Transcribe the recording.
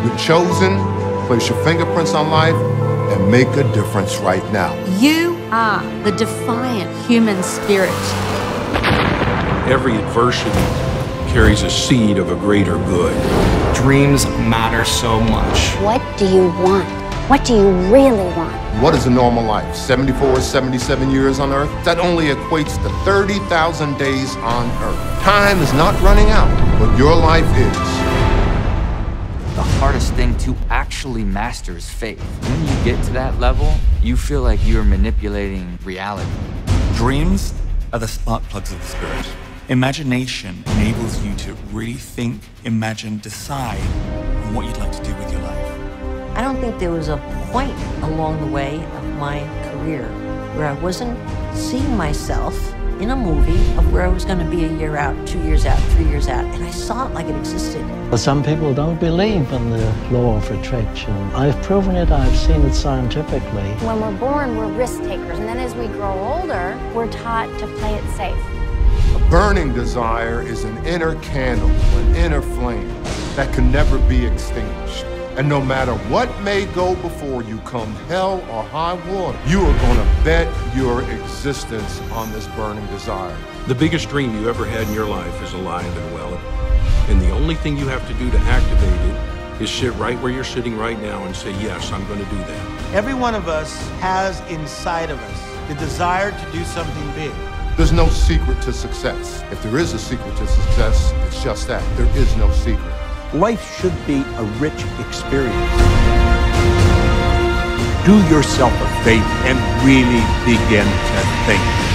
You've been chosen, place your fingerprints on life, and make a difference right now. You are the defiant human spirit. Every adversity carries a seed of a greater good. Dreams matter so much. What do you want? What do you really want? What is a normal life? 74, or 77 years on Earth? That only equates to 30,000 days on Earth. Time is not running out, but your life is. The hardest thing to actually master is faith. When you get to that level, you feel like you're manipulating reality. Dreams are the spark plugs of the spirit. Imagination enables you to really think, imagine, decide on what you'd like to do with your life. I don't think there was a point along the way of my career where I wasn't seeing myself in a movie of where I was going to be a year out, two years out, three years out, and I saw it like it existed. But some people don't believe in the law of attraction. I've proven it, I've seen it scientifically. When we're born, we're risk takers, and then as we grow older, we're taught to play it safe. A burning desire is an inner candle, an inner flame that can never be extinguished. And no matter what may go before you, come hell or high water, you are going to bet your existence on this burning desire. The biggest dream you ever had in your life is alive and well. And the only thing you have to do to activate it is sit right where you're sitting right now and say, Yes, I'm going to do that. Every one of us has inside of us the desire to do something big. There's no secret to success. If there is a secret to success, it's just that. There is no secret. Life should be a rich experience. Do yourself a favor and really begin to think.